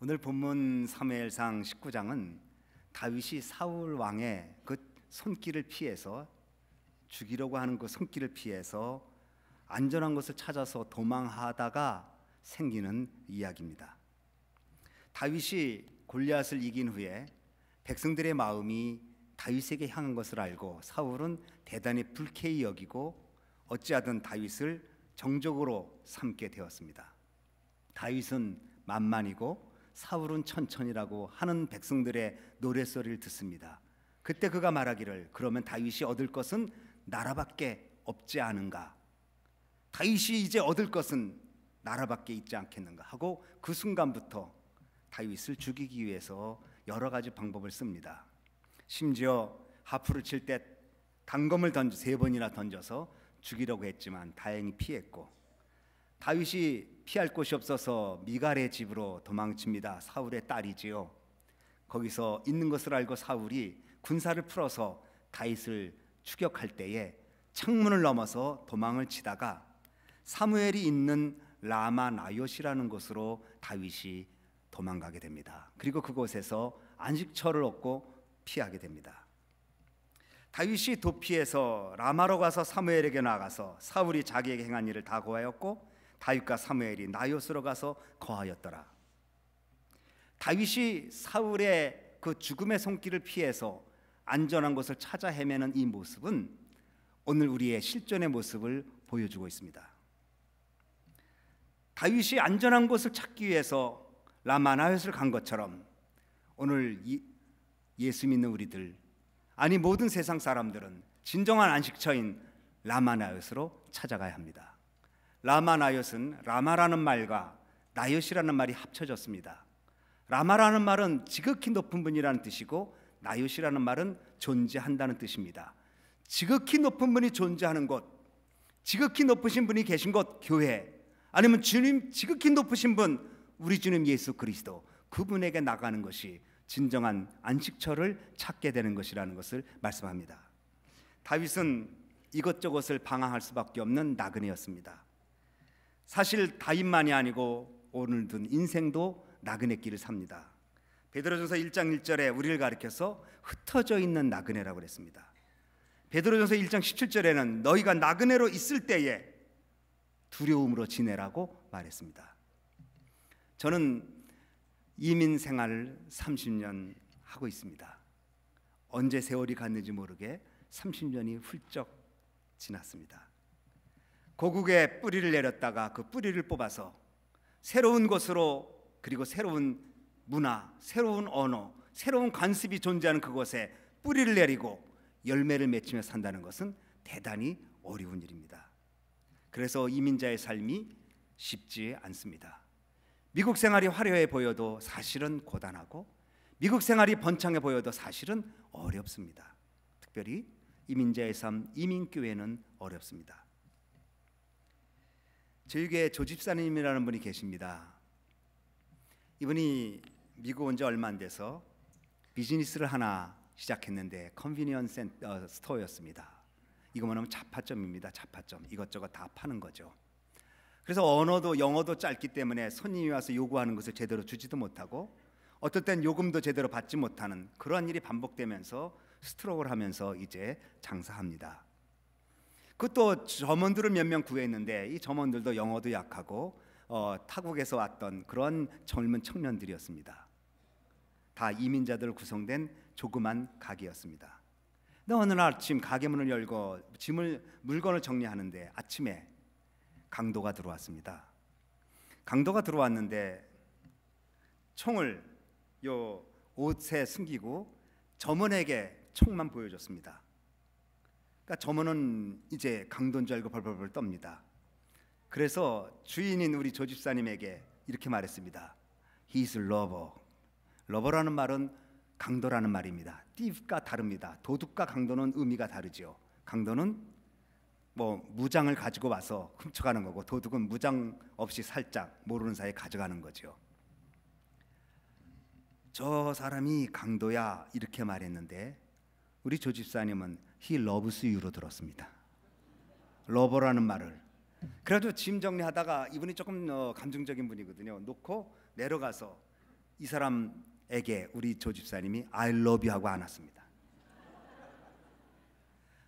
오늘 본문 사무엘상 19장은 다윗이 사울 왕의 그 손길을 피해서 죽이려고 하는 그 손길을 피해서 안전한 곳을 찾아서 도망하다가 생기는 이야기입니다. 다윗이 골리앗을 이긴 후에 백성들의 마음이 다윗에게 향한 것을 알고 사울은 대단히 불쾌히 여기고 어찌하든 다윗을 정적으로 삼게 되었습니다. 다윗은 만만이고 사울은 천천히라고 하는 백성들의 노랫소리를 듣습니다. 그때 그가 말하기를 그러면 다윗이 얻을 것은 나라밖에 없지 않은가? 다윗이 이제 얻을 것은 나라밖에 있지 않겠는가 하고 그 순간부터 다윗을 죽이기 위해서 여러 가지 방법을 씁니다. 심지어 하프를 칠 때 단검을 던져 세 번이나 던져서 죽이려고 했지만 다행히 피했고 다윗이 피할 곳이 없어서 미갈의 집으로 도망칩니다. 사울의 딸이지요. 거기서 있는 것을 알고 사울이 군사를 풀어서 다윗을 추격할 때에 창문을 넘어서 도망을 치다가 사무엘이 있는 라마 나요시라는 곳으로 다윗이 도망가게 됩니다. 그리고 그곳에서 안식처를 얻고 피하게 됩니다. 다윗이 도피해서 라마로 가서 사무엘에게 나가서 사울이 자기에게 행한 일을 다 고하였고 다윗과 사무엘이 나요스로 가서 거하였더라. 다윗이 사울의 그 죽음의 손길을 피해서 안전한 곳을 찾아 헤매는 이 모습은 오늘 우리의 실존의 모습을 보여주고 있습니다. 다윗이 안전한 곳을 찾기 위해서 라마나요스를 간 것처럼 오늘 예수 믿는 우리들 아니 모든 세상 사람들은 진정한 안식처인 라마나요스로 찾아가야 합니다. 라마나요스는 라마라는 말과 나요시라는 말이 합쳐졌습니다. 라마라는 말은 지극히 높은 분이라는 뜻이고 나요시라는 말은 존재한다는 뜻입니다. 지극히 높은 분이 존재하는 곳, 지극히 높으신 분이 계신 곳 교회, 아니면 주님 지극히 높으신 분 우리 주님 예수 그리스도 그분에게 나가는 것이 진정한 안식처를 찾게 되는 것이라는 것을 말씀합니다. 다윗은 이것저것을 방황할 수밖에 없는 나그네였습니다. 사실 다윗만이 아니고 오늘 든 인생도 나그네 길을 삽니다. 베드로전서 1장 1절에 우리를 가리켜서 흩어져 있는 나그네라고 그랬습니다. 베드로전서 1장 17절에는 너희가 나그네로 있을 때에 두려움으로 지내라고 말했습니다. 저는 이민 생활을 30년 하고 있습니다. 언제 세월이 갔는지 모르게 30년이 훌쩍 지났습니다. 고국에 뿌리를 내렸다가 그 뿌리를 뽑아서 새로운 곳으로 그리고 새로운 문화, 새로운 언어, 새로운 관습이 존재하는 그곳에 뿌리를 내리고 열매를 맺히며 산다는 것은 대단히 어려운 일입니다. 그래서 이민자의 삶이 쉽지 않습니다. 미국 생활이 화려해 보여도 사실은 고단하고 미국 생활이 번창해 보여도 사실은 어렵습니다. 특별히 이민자의 삶, 이민교회는 어렵습니다. 저희 교회 조집사님이라는 분이 계십니다. 이분이 미국 온 지 얼마 안 돼서 비즈니스를 하나 시작했는데 convenience 어, store였습니다. 이거 뭐냐면 잡화점입니다. 잡화점 이것저것 다 파는 거죠. 그래서 언어도 영어도 짧기 때문에 손님이 와서 요구하는 것을 제대로 주지도 못하고 어떨 땐 요금도 제대로 받지 못하는 그러한 일이 반복되면서 struggle을 하면서 이제 장사합니다. 그것도 점원들을 몇 명 구했는데 이 점원들도 영어도 약하고 어, 타국에서 왔던 그런 젊은 청년들이었습니다. 다 이민자들 구성된 조그만 가게였습니다. 근데 어느 날 아침 가게 문을 열고 짐을 물건을 정리하는데 아침에 강도가 들어왔습니다. 강도가 들어왔는데 총을 요 옷에 숨기고 점원에게 총만 보여줬습니다. 그러니까 점원은 이제 강도인 줄 알고 벌벌벌 떱니다. 그래서 주인인 우리 조 집사님에게 이렇게 말했습니다. He's lover. 러버라는 말은 강도라는 말입니다. thief가 다릅니다. 도둑과 강도는 의미가 다르지요. 강도는 뭐 무장을 가지고 와서 훔쳐가는 거고 도둑은 무장 없이 살짝 모르는 사이에 가져가는 거죠. 저 사람이 강도야 이렇게 말했는데 우리 조 집사님은 he loves you로 들었습니다. robber라는 말을. 그래도 짐 정리하다가 이분이 조금 어, 감정적인 분이거든요. 놓고 내려가서 이 사람에게 우리 조 집사님이 I love you 하고 안았습니다.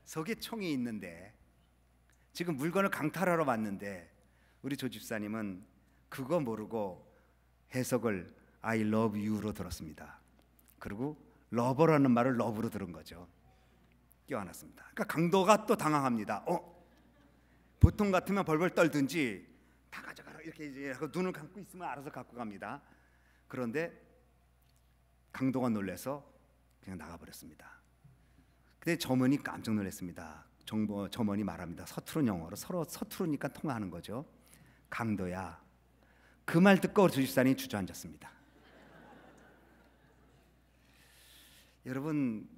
속에 총이 있는데 지금 물건을 강탈하러 왔는데 우리 조 집사님은 그거 모르고 해석을 I love you로 들었습니다. 그리고 robber라는 말을 love로 들은 거죠. 껴안았습니다. 그러니까 강도가 또 당황합니다. 어? 보통 같으면 벌벌 떨든지 다 가져가라 이렇게 이제 눈을 감고 있으면 알아서 갖고 갑니다. 그런데 강도가 놀래서 그냥 나가버렸습니다. 근데 점원이 깜짝 놀랐습니다. 정보 점원이 말합니다. 서투른 영어로 서로 서투르니까 통화하는 거죠. 강도야. 그 말 듣고 주집사님이 주저앉았습니다. 여러분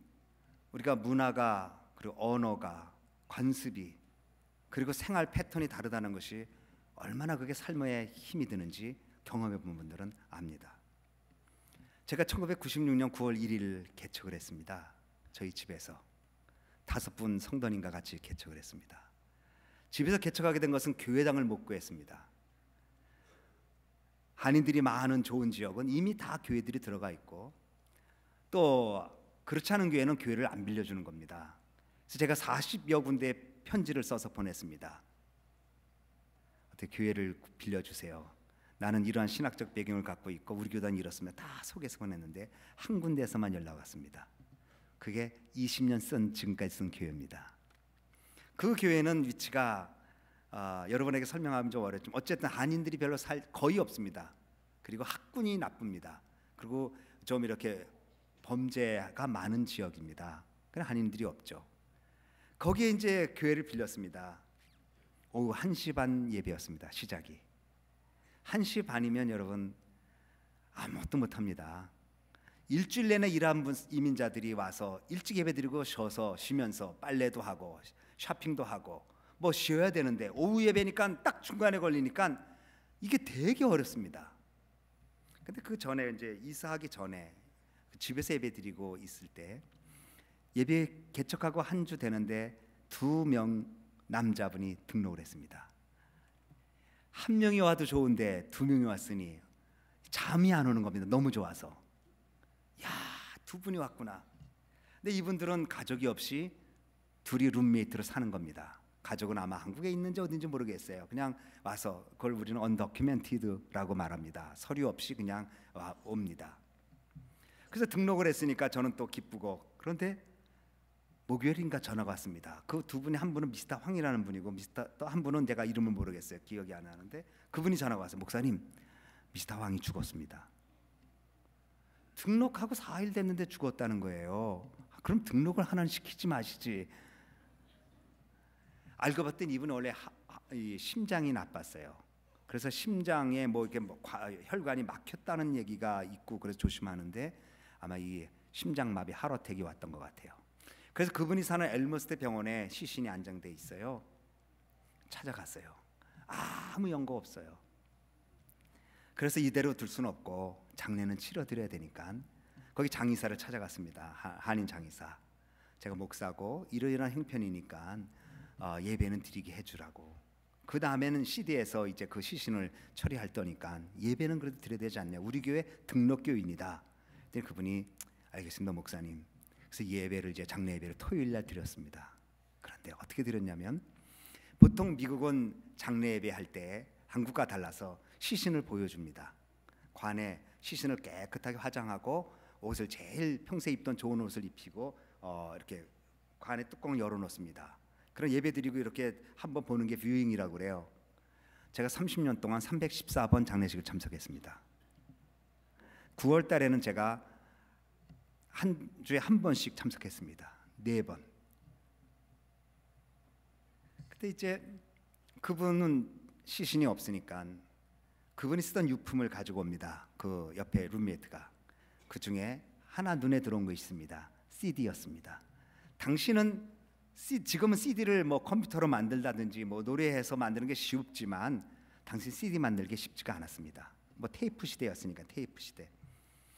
우리가 문화가 그리고 언어가 관습이 그리고 생활 패턴이 다르다는 것이 얼마나 그게 삶에 힘이 드는지 경험해 본 분들은 압니다. 제가 1996년 9월 1일 개척을 했습니다. 저희 집에서 다섯 분 성도님과 같이 개척을 했습니다. 집에서 개척하게 된 것은 교회당을 못 구했습니다. 한인들이 많은 좋은 지역은 이미 다 교회들이 들어가 있고 또 그렇지 않은 교회는 교회를 안 빌려주는 겁니다. 그래서 제가 40여 군데 편지를 써서 보냈습니다. 어떻게 교회를 빌려주세요. 나는 이러한 신학적 배경을 갖고 있고 우리 교단이 이렇습니다. 다 속에서 보냈는데 한 군데에서만 연락 왔습니다. 그게 20년 쓴 지금까지 쓴 교회입니다. 그 교회는 위치가 어, 여러분에게 설명하면 좀 어렵지만 어쨌든 한인들이 별로 살 거의 없습니다. 그리고 학군이 나쁩니다. 그리고 좀 이렇게 범죄가 많은 지역입니다. 그냥 한인들이 없죠. 거기에 이제 교회를 빌렸습니다. 오후 1시 반 예배였습니다. 시작이. 1시 반이면 여러분 아무것도 못 합니다. 일주일 내내 일한 분 이민자들이 와서 일찍 예배드리고 쉬어서 쉬면서 빨래도 하고 쇼핑도 하고 뭐 쉬어야 되는데 오후 예배니까 딱 중간에 걸리니까 이게 되게 어렵습니다. 근데 그 전에 이제 이사하기 전에 집에서 예배 드리고 있을 때 예배 개척하고 한 주 되는데 두 명 남자분이 등록을 했습니다. 한 명이 와도 좋은데 두 명이 왔으니 잠이 안 오는 겁니다. 너무 좋아서. 야, 두 분이 왔구나. 근데 이분들은 가족이 없이 둘이 룸메이트로 사는 겁니다. 가족은 아마 한국에 있는지 어딘지 모르겠어요. 그냥 와서 그걸 우리는 undocumented라고 말합니다. 서류 없이 그냥 와, 옵니다. 그래서 등록을 했으니까 저는 또 기쁘고 그런데 목요일인가 전화가 왔습니다. 그 두 분이 한 분은 미스터 황이라는 분이고 미스터 또 한 분은 제가 이름을 모르겠어요. 기억이 안 나는데 그분이 전화가 왔어요. 목사님, 미스터 황이 죽었습니다. 등록하고 4일 됐는데 죽었다는 거예요. 그럼 등록을 하나 시키지 마시지. 알고 봤더니 이분은 원래 하, 하, 심장이 나빴어요. 그래서 심장에 뭐 이렇게 뭐 과, 혈관이 막혔다는 얘기가 있고 그래서 조심하는데 아마 이 심장마비 하루택이 왔던 것 같아요. 그래서 그분이 사는 엘머스테 병원에 시신이 안장돼 있어요. 찾아갔어요. 아무 연고 없어요. 그래서 이대로 둘 수는 없고 장례는 치러드려야 되니까 거기 장의사를 찾아갔습니다. 한인 장의사. 제가 목사고 이러이러한 형편이니까 어, 예배는 드리게 해주라고. 그 다음에는 CD에서 이제 그 시신을 처리할 거니까 예배는 그래도 드려야 되지 않냐. 우리 교회 등록교인이다. 근데 그분이 알겠습니다, 목사님. 그래서 예배를 이제 장례 예배를 토요일 날 드렸습니다. 그런데 어떻게 드렸냐면 보통 미국은 장례 예배 할때 한국과 달라서 시신을 보여줍니다. 관에 시신을 깨끗하게 화장하고 옷을 제일 평소에 입던 좋은 옷을 입히고 어, 이렇게 관에 뚜껑을 열어놓습니다. 그런 예배 드리고 이렇게 한번 보는 게 뷰잉이라고 그래요. 제가 30년 동안 314번 장례식을 참석했습니다. 9월 달에는 제가 한 주에 한 번씩 참석했습니다. 네 번. 그때 이제 그분은 시신이 없으니까 그분이 쓰던 유품을 가지고 옵니다. 그 옆에 룸메이트가 그 중에 하나 눈에 들어온 거 있습니다. CD였습니다. 당신은 C, 지금은 CD를 뭐 컴퓨터로 만들다든지 뭐 노래해서 만드는 게 쉽지만 당신 CD 만들기 쉽지가 않았습니다. 뭐 테이프 시대였으니까 테이프 시대.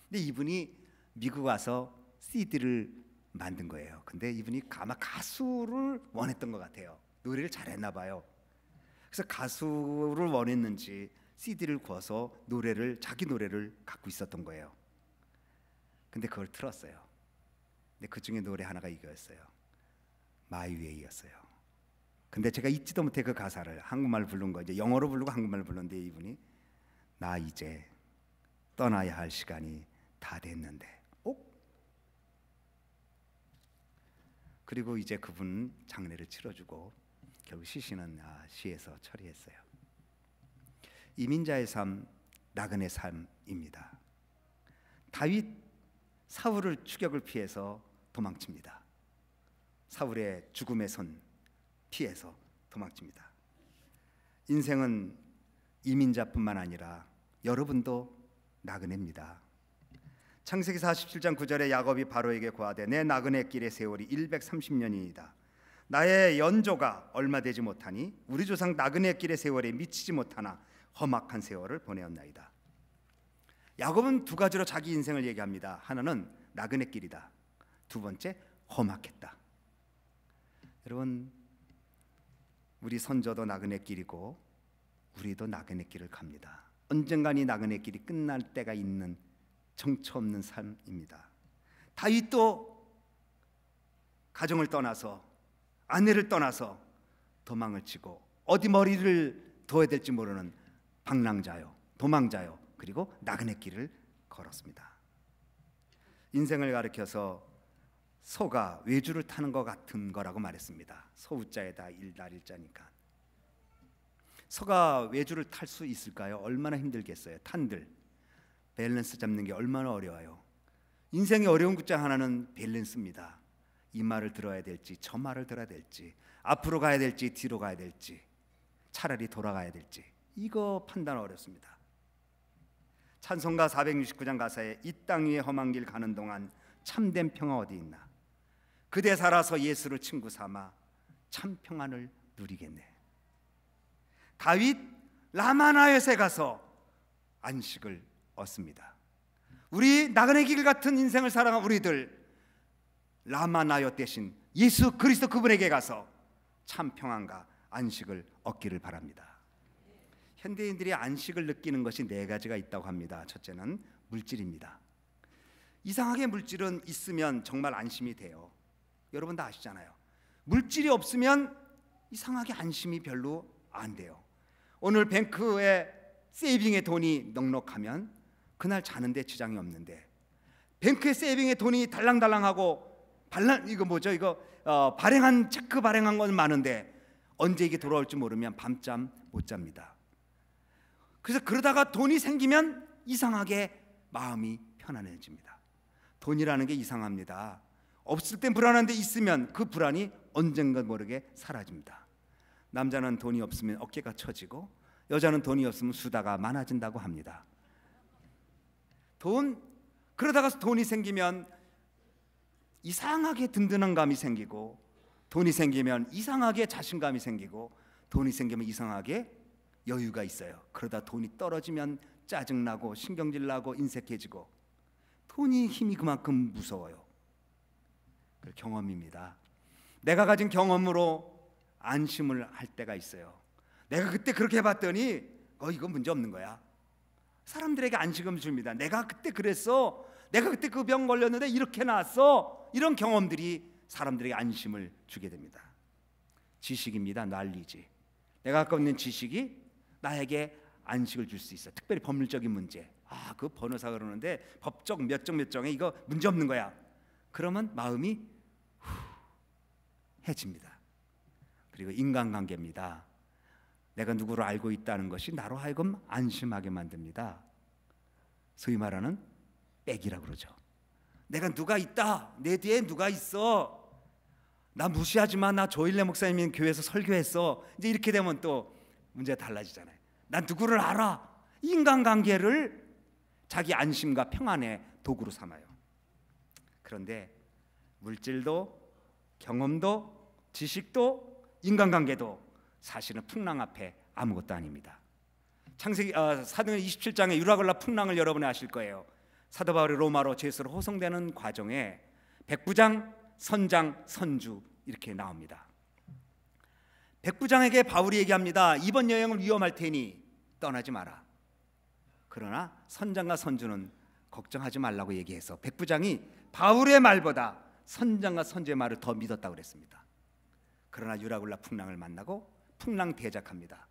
근데 이분이 미국 와서 CD를 만든 거예요. 근데 이분이 아마 가수를 원했던 것 같아요. 노래를 잘했나 봐요. 그래서 가수를 원했는지 CD를 구워서 노래를 자기 노래를 갖고 있었던 거예요. 근데 그걸 틀었어요. 근데 그 중에 노래 하나가 이거였어요. My Way였어요. 근데 제가 잊지도 못해 그 가사를 한국말 부른 거 이제 영어로 부르고 한국말 불렀는데 이분이 나 이제 떠나야 할 시간이 다 됐는데. 어? 그리고 이제 그분 장례를 치러주고 결국 시신은 아, 시에서 처리했어요. 이민자의 삶, 나그네 삶입니다. 다윗 사울을 추격을 피해서 도망칩니다. 사울의 죽음의 손 피해서 도망칩니다. 인생은 이민자뿐만 아니라 여러분도 나그네입니다. 창세기 47장 9절에 야곱이 바로에게 고하되 내 나그네 길의 세월이 130년이다. 나의 연조가 얼마 되지 못하니 우리 조상 나그네 길의 세월에 미치지 못하나 험악한 세월을 보내었나이다. 야곱은 두 가지로 자기 인생을 얘기합니다. 하나는 나그네 길이다. 두 번째 험악했다. 여러분 우리 선조도 나그네 길이고 우리도 나그네 길을 갑니다. 언젠간 이 나그네 길이 끝날 때가 있는 정처 없는 삶입니다. 다윗도 가정을 떠나서 아내를 떠나서 도망을 치고 어디 머리를 둬야 될지 모르는 방랑자요, 도망자요, 그리고 나그네 길을 걸었습니다. 인생을 가리켜서 소가 외주를 타는 것 같은 거라고 말했습니다. 소우자에다 일날일자니까. 소가 외주를 탈 수 있을까요? 얼마나 힘들겠어요. 탄들 밸런스 잡는 게 얼마나 어려워요. 인생의 어려운 구자 하나는 밸런스입니다. 이 말을 들어야 될지 저 말을 들어야 될지 앞으로 가야 될지 뒤로 가야 될지 차라리 돌아가야 될지 이거 판단 어렵습니다. 찬송가 469장 가사에 이 땅 위에 험한 길 가는 동안 참된 평화 어디 있나? 그대 살아서 예수를 친구 삼아 참 평안을 누리겠네. 다윗 라마나요에 가서 안식을 얻습니다. 우리 나그네 길 같은 인생을 살아간 우리들 라마나요 대신 예수 그리스도 그분에게 가서 참 평안과 안식을 얻기를 바랍니다. 현대인들이 안식을 느끼는 것이 네 가지가 있다고 합니다. 첫째는 물질입니다. 이상하게 물질은 있으면 정말 안심이 돼요. 여러분 다 아시잖아요. 물질이 없으면 이상하게 안심이 별로 안 돼요. 오늘 뱅크에 세이빙에 돈이 넉넉하면 그날 자는데 지장이 없는데 뱅크에 세이빙에 돈이 달랑달랑하고 발란 이거 뭐죠 이거 어, 발행한 체크 발행한 건 많은데 언제 이게 돌아올지 모르면 밤잠 못 잡니다. 그래서 그러다가 돈이 생기면 이상하게 마음이 편안해집니다. 돈이라는 게 이상합니다. 없을 땐 불안한데 있으면 그 불안이 언젠가 모르게 사라집니다. 남자는 돈이 없으면 어깨가 처지고 여자는 돈이 없으면 수다가 많아진다고 합니다. 돈 그러다가 돈이 생기면 이상하게 든든한 감이 생기고 돈이 생기면 이상하게 자신감이 생기고 돈이 생기면 이상하게 여유가 있어요. 그러다 돈이 떨어지면 짜증나고 신경질 나고 인색해지고 돈이 힘이 그만큼 무서워요. 그 경험입니다. 내가 가진 경험으로 안심을 할 때가 있어요. 내가 그때 그렇게 해봤더니 어 이건 문제 없는 거야. 사람들에게 안식을 줍니다. 내가 그때 그랬어. 내가 그때 그 병 걸렸는데 이렇게 나왔어. 이런 경험들이 사람들에게 안심을 주게 됩니다. 지식입니다. 난리지. 내가 갖고 있는 지식이 나에게 안식을 줄 수 있어. 특별히 법률적인 문제. 아, 그 변호사 그러는데 법적 몇정 몇 정에 이거 문제 없는 거야. 그러면 마음이 후, 해집니다. 그리고 인간관계입니다. 내가 누구를 알고 있다는 것이 나로 하여금 안심하게 만듭니다. 소위 말하는 백이라 그러죠. 내가 누가 있다. 내 뒤에 누가 있어. 나 무시하지 마. 나 조일래 목사님이 교회에서 설교했어. 이제 이렇게 되면 또 문제가 달라지잖아요. 난 누구를 알아. 인간관계를 자기 안심과 평안의 도구로 삼아요. 그런데 물질도 경험도 지식도 인간관계도 사실은 풍랑 앞에 아무것도 아닙니다. 창세기 어, 사도행 27장의 유라굴라 풍랑을 여러분이 아실 거예요. 사도 바울이 로마로 제수로 호송되는 과정에 백부장, 선장, 선주 이렇게 나옵니다. 백부장에게 바울이 얘기합니다. 이번 여행은 위험할 테니 떠나지 마라. 그러나 선장과 선주는 걱정하지 말라고 얘기해서 백부장이 바울의 말보다 선장과 선주의 말을 더 믿었다고 그랬습니다. 그러나 유라굴라 풍랑을 만나고 풍랑 대적합니다.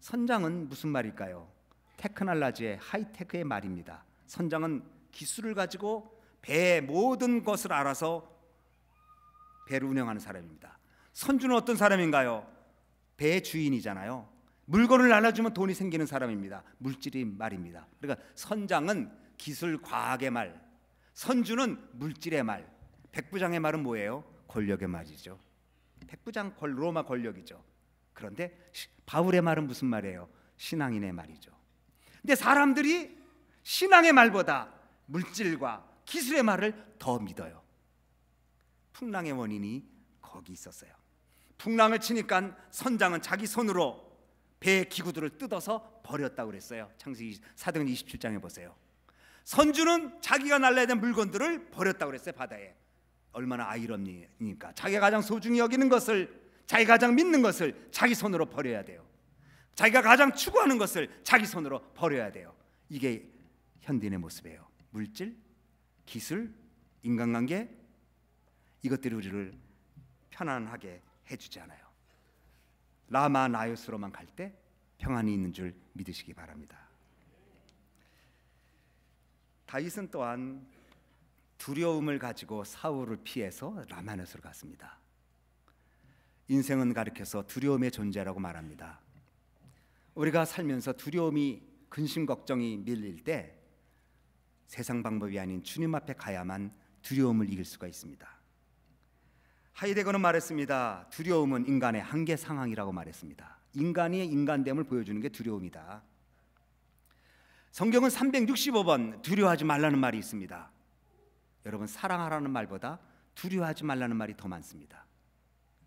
선장은 무슨 말일까요? 테크놀라지의 하이테크의 말입니다. 선장은 기술을 가지고 배의 모든 것을 알아서 배를 운영하는 사람입니다. 선주는 어떤 사람인가요? 배의 주인이잖아요. 물건을 나눠주면 돈이 생기는 사람입니다. 물질이 말입니다. 그러니까 선장은 기술 과학의 말, 선주는 물질의 말, 백부장의 말은 뭐예요? 권력의 말이죠. 백부장 로마 권력이죠. 그런데 바울의 말은 무슨 말이에요? 신앙인의 말이죠. 근데 사람들이 신앙의 말보다 물질과 기술의 말을 더 믿어요. 풍랑의 원인이 거기 있었어요. 풍랑을 치니까 선장은 자기 손으로 배의 기구들을 뜯어서 버렸다고 그랬어요. 창세기 사도행 27장에 보세요. 선주는 자기가 날라야 될 물건들을 버렸다고 그랬어요 바다에. 얼마나 아이러니까 자기가 가장 소중히 여기는 것을 자기가 가장 믿는 것을 자기 손으로 버려야 돼요. 자기가 가장 추구하는 것을 자기 손으로 버려야 돼요. 이게 현대인의 모습이에요. 물질, 기술, 인간관계 이것들이 우리를 편안하게 해주지 않아요. 라마 나요스로만 갈 때 평안이 있는 줄 믿으시기 바랍니다. 다윗은 또한 두려움을 가지고 사울을 피해서 라마네스로 갔습니다. 인생은 가르켜서 두려움의 존재라고 말합니다. 우리가 살면서 두려움이 근심 걱정이 밀릴 때 세상 방법이 아닌 주님 앞에 가야만 두려움을 이길 수가 있습니다. 하이데거는 말했습니다. 두려움은 인간의 한계 상황이라고 말했습니다. 인간이 인간됨을 보여주는 게 두려움이다. 성경은 365번 두려워하지 말라는 말이 있습니다. 여러분 사랑하라는 말보다 두려워하지 말라는 말이 더 많습니다.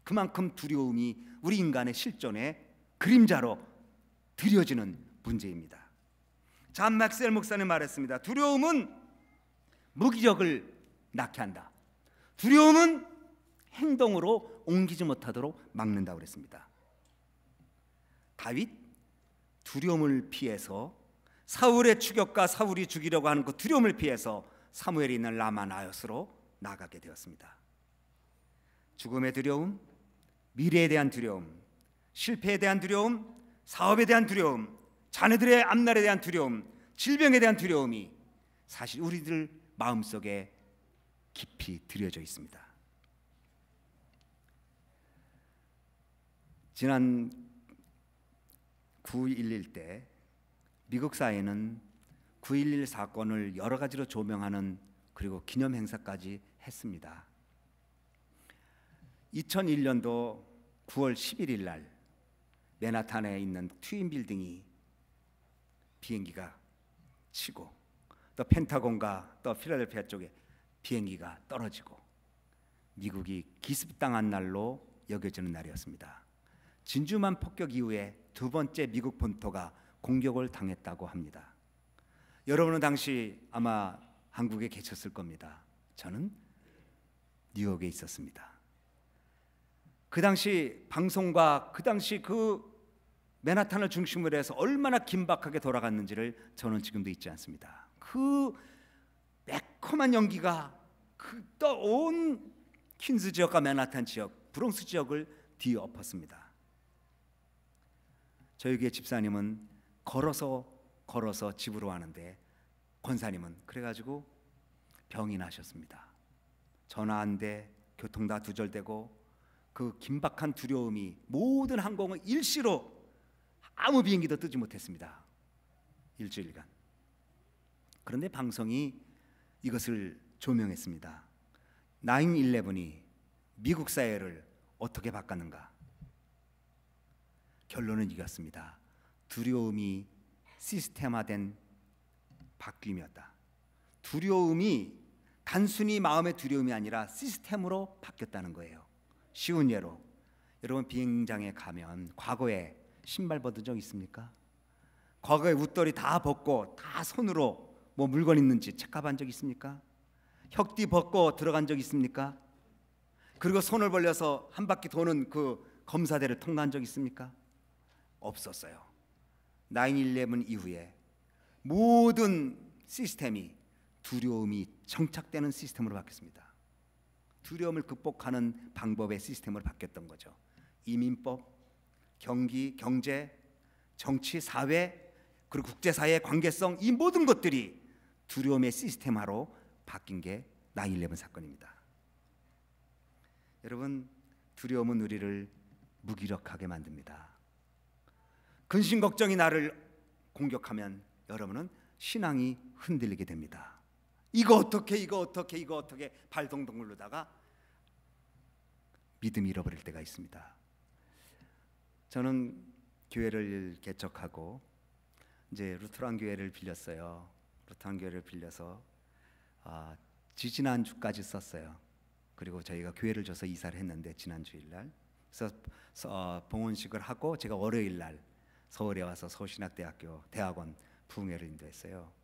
그만큼 두려움이 우리 인간의 실존의 그림자로 드려지는 문제입니다. 잔 맥셀 목사님 말했습니다. 두려움은 무기력을 낳게 한다. 두려움은 행동으로 옮기지 못하도록 막는다고 그랬습니다. 다윗 두려움을 피해서 사울의 추격과 사울이 죽이려고 하는 그 두려움을 피해서 사무엘이 있는 라마 나요스로 나가게 되었습니다. 죽음의 두려움, 미래에 대한 두려움, 실패에 대한 두려움, 사업에 대한 두려움, 자녀들의 앞날에 대한 두려움, 질병에 대한 두려움이 사실 우리들 마음속에 깊이 들여져 있습니다. 지난 9.11 때 미국 사회는 9.11 사건을 여러 가지로 조명하는 그리고 기념 행사까지 했습니다. 2001년도 9월 11일 날 맨하탄에 있는 트윈 빌딩이 비행기가 치고 또 펜타곤과 또 필라델피아 쪽에 비행기가 떨어지고 미국이 기습당한 날로 여겨지는 날이었습니다. 진주만 폭격 이후에 두 번째 미국 본토가 공격을 당했다고 합니다. 여러분은 당시 아마 한국에 계셨을 겁니다. 저는 뉴욕에 있었습니다. 그 당시 방송과 그 당시 그 맨하탄을 중심으로 해서 얼마나 긴박하게 돌아갔는지를 저는 지금도 잊지 않습니다. 그 매콤한 연기가 그온 퀸스 지역과 맨하탄 지역, 브롱스 지역을 뒤엎었습니다. 저희 집사님은 걸어서 걸어서 집으로 가는데 권사님은 그래가지고 병이 나셨습니다. 전화 안 돼, 교통 다 두절되고 그 긴박한 두려움이 모든 항공을 일시로 아무 비행기도 뜨지 못했습니다. 일주일간. 그런데 방송이 이것을 조명했습니다. 9/11이 미국 사회를 어떻게 바꿨는가? 결론은 이겼습니다. 두려움이 시스템화된 바뀜이었다. 두려움이 단순히 마음의 두려움이 아니라 시스템으로 바뀌었다는 거예요. 쉬운 예로 여러분 비행장에 가면 과거에 신발 벗은 적 있습니까? 과거에 웃돌이 다 벗고 다 손으로 뭐 물건 있는지 체크한 적 있습니까? 혁띠 벗고 들어간 적 있습니까? 그리고 손을 벌려서 한 바퀴 도는 그 검사대를 통과한 적 있습니까? 없었어요. 9/11 이후에 모든 시스템이 두려움이 정착되는 시스템으로 바뀌었습니다. 두려움을 극복하는 방법의 시스템으로 바뀌었던 거죠. 이민법, 경기, 경제, 정치, 사회, 그리고 국제사회의 관계성 이 모든 것들이 두려움의 시스템화로 바뀐 게 9/11 사건입니다. 여러분 두려움은 우리를 무기력하게 만듭니다. 근심 걱정이 나를 공격하면 여러분은 신앙이 흔들리게 됩니다. 이거 어떻게 이거 어떻게 이거 어떻게 발동동 굴르다가 믿음 잃어버릴 때가 있습니다. 저는 교회를 개척하고 이제 루트란 교회를 빌렸어요. 루트란 교회를 빌려서 아, 지지난 주까지 썼어요. 그리고 저희가 교회를 줘서 이사를 했는데 지난 주일날 그래서 어, 봉헌식을 하고 제가 월요일 날 서울에 와서 서울신학대학교 대학원 부흥회를 인도했어요.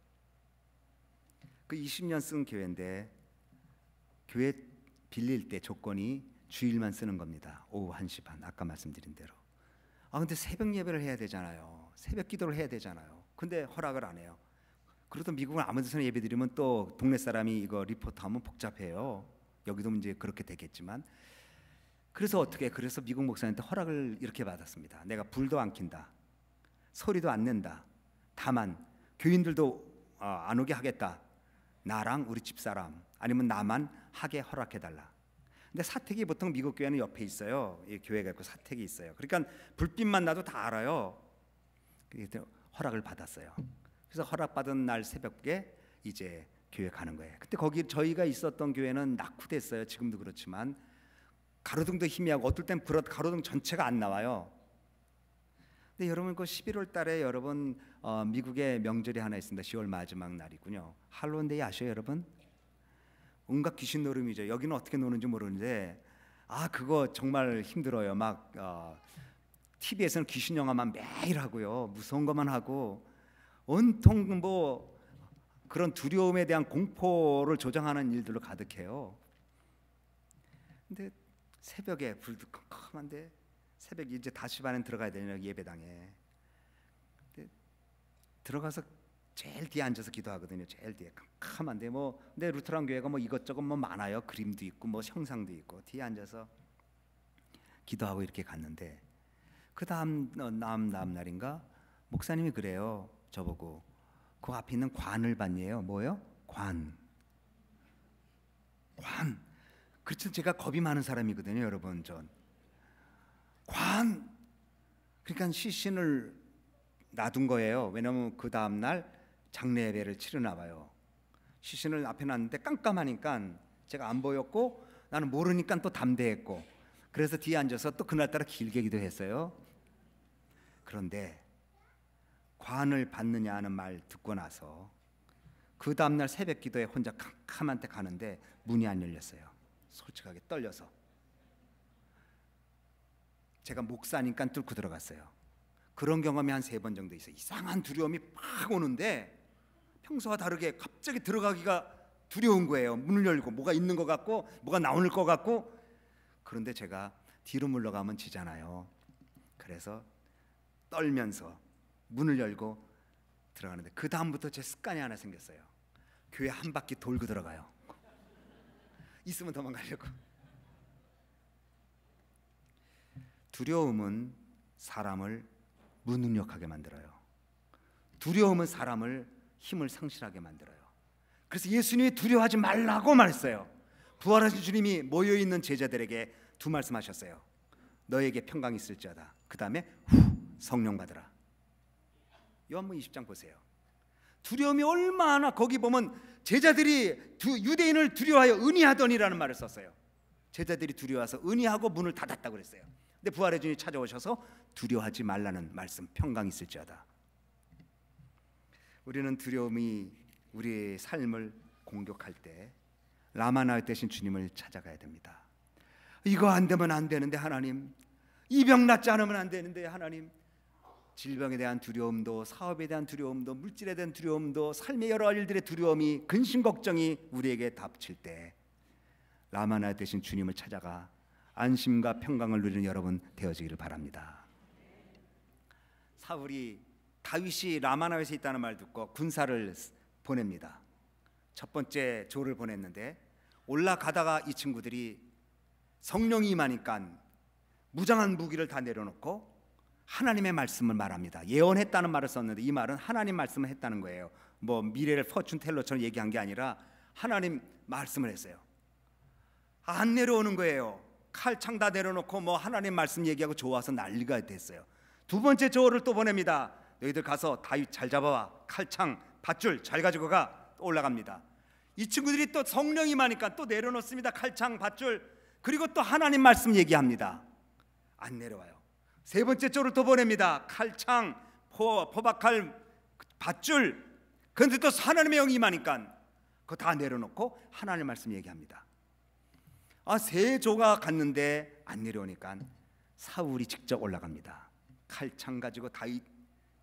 그 20년 쓴 교회인데 교회 빌릴 때 조건이 주일만 쓰는 겁니다. 오후 1시 반 아까 말씀드린 대로. 아 근데 새벽 예배를 해야 되잖아요. 새벽 기도를 해야 되잖아요. 근데 허락을 안 해요. 그래도 미국은 아무 데서나 예배 드리면 또 동네 사람이 이거 리포트하면 복잡해요. 여기도 이제 그렇게 되겠지만 그래서 어떻게 그래서 미국 목사님한테 허락을 이렇게 받았습니다. 내가 불도 안 킨다. 소리도 안 낸다. 다만 교인들도 어, 안 오게 하겠다. 나랑 우리 집사람 아니면 나만 하게 허락해 달라. 근데 사택이 보통 미국 교회는 옆에 있어요. 이 교회가 있고 사택이 있어요. 그러니까 불빛만 나도 다 알아요. 허락을 받았어요. 그래서 허락받은 날 새벽에 이제 교회 가는 거예요. 그때 거기 저희가 있었던 교회는 낙후됐어요. 지금도 그렇지만 가로등도 희미하고 어떨 땐 가로등 전체가 안 나와요. 근데 여러분 그 11월 달에 여러분 어, 미국의 명절이 하나 있습니다. 10월 마지막 날이군요. 할로윈데이 아셔요, 여러분? 온갖 귀신 노름이죠. 여기는 어떻게 노는지 모르는데 아 그거 정말 힘들어요. 막 어, TV에서는 귀신 영화만 매일 하고요. 무서운 것만 하고 온통 뭐 그런 두려움에 대한 공포를 조장하는 일들로 가득해요. 근데 새벽에 불도 컴컴한데 새벽 이제 다시 반에 들어가야 되냐 예배당에. 들어가서 제일 뒤에 앉아서 기도하거든요. 제일 뒤에 캄캄한데 뭐 근데 루터란 교회가 뭐 이것저것 뭐 많아요. 그림도 있고 뭐 형상도 있고 뒤에 앉아서 기도하고 이렇게 갔는데 그 다음 남 다음 날인가 목사님이 그래요. 저보고 그 앞에 있는 관을 봤니에요. 뭐요? 관. 관. 그렇죠. 제가 겁이 많은 사람이거든요, 여러분. 전 관. 그러니까 시신을 놔둔 거예요. 왜냐하면 그 다음 날 장례 예배를 치르나 봐요. 시신을 앞에 놨는데 깜깜하니까 제가 안 보였고 나는 모르니까 또 담대했고 그래서 뒤에 앉아서 또 그날따라 길게 기도했어요. 그런데 관을 받느냐 하는 말 듣고 나서 그 다음날 새벽 기도에 혼자 캄캄한테 가는데 문이 안 열렸어요. 솔직하게 떨려서 제가 목사니까 뚫고 들어갔어요. 그런 경험이 한 세 번 정도 있어요. 이상한 두려움이 팍 오는데 평소와 다르게 갑자기 들어가기가 두려운 거예요. 문을 열고 뭐가 있는 것 같고 뭐가 나올 것 같고 그런데 제가 뒤로 물러가면 지잖아요. 그래서 떨면서 문을 열고 들어가는데 그 다음부터 제 습관이 하나 생겼어요. 교회 한 바퀴 돌고 들어가요. 있으면 도망가려고. 두려움은 사람을 무능력하게 만들어요. 두려움은 사람을 힘을 상실하게 만들어요. 그래서 예수님이 두려워하지 말라고 말했어요. 부활하신 주님이 모여 있는 제자들에게 두 말씀하셨어요. 너에게 평강이 있을지어다. 그 다음에 성령 받으라. 요한복 20장 보세요. 두려움이 얼마나 거기 보면 제자들이 두, 유대인을 두려워하여 은희하더니라는 말을 썼어요. 제자들이 두려워서 은희하고 문을 닫았다고 그랬어요. 근데 부활의 주님이 찾아오셔서 두려워하지 말라는 말씀 평강 있을지어다. 우리는 두려움이 우리의 삶을 공격할 때 라마나 대신 주님을 찾아가야 됩니다. 이거 안 되면 안 되는데 하나님 이 병 낫지 않으면 안 되는데 하나님 질병에 대한 두려움도 사업에 대한 두려움도 물질에 대한 두려움도 삶의 여러 일들의 두려움이 근심 걱정이 우리에게 닥칠 때 라마나 대신 주님을 찾아가 안심과 평강을 누리는 여러분 되어지기를 바랍니다. 사울이 다윗이 라마나에서 있다는 말 듣고 군사를 보냅니다. 첫 번째 조를 보냈는데 올라가다가 이 친구들이 성령이 임하니까 무장한 무기를 다 내려놓고 하나님의 말씀을 말합니다. 예언했다는 말을 썼는데 이 말은 하나님 말씀을 했다는 거예요. 뭐 미래를 퍼춘 텔러처럼 얘기한 게 아니라 하나님 말씀을 했어요. 안 내려오는 거예요. 칼창 다 내려놓고 뭐 하나님 말씀 얘기하고 좋아서 난리가 됐어요. 두 번째 조를 또 보냅니다. 너희들 가서 다윗 잘 잡아와 칼창 밧줄 잘 가지고 가 올라갑니다. 이 친구들이 또 성령이 많으니까 또 내려놓습니다. 칼창 밧줄 그리고 또 하나님 말씀 얘기합니다. 안 내려와요. 세 번째 조를 또 보냅니다. 칼창 포 포박칼 밧줄 그런데 또 하나님의 영이 임하니까 그거 다 내려놓고 하나님 말씀 얘기합니다. 아 세 조가 갔는데 안 내려오니까 사울이 직접 올라갑니다. 칼창 가지고 다윗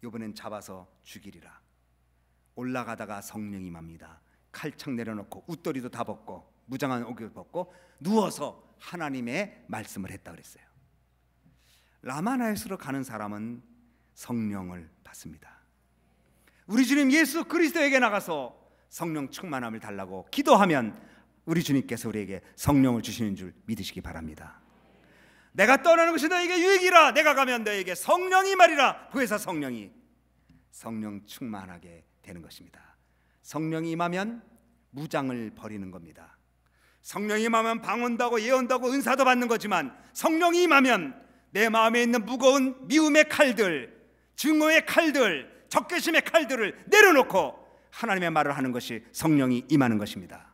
이번엔 잡아서 죽이리라. 올라가다가 성령이 맙니다. 칼창 내려놓고 웃도리도 다 벗고 무장한 옷을 벗고 누워서 하나님의 말씀을 했다 그랬어요. 라마나에스로 가는 사람은 성령을 받습니다. 우리 주님 예수 그리스도에게 나가서 성령 충만함을 달라고 기도하면 우리 주님께서 우리에게 성령을 주시는 줄 믿으시기 바랍니다. 내가 떠나는 것이 너에게 유익이라 내가 가면 너에게 성령이 말이라 부에서 성령이 성령 충만하게 되는 것입니다. 성령이 임하면 무장을 버리는 겁니다. 성령이 임하면 방언다고 예언다고 은사도 받는 거지만 성령이 임하면 내 마음에 있는 무거운 미움의 칼들, 증오의 칼들, 적개심의 칼들을 내려놓고 하나님의 말을 하는 것이 성령이 임하는 것입니다.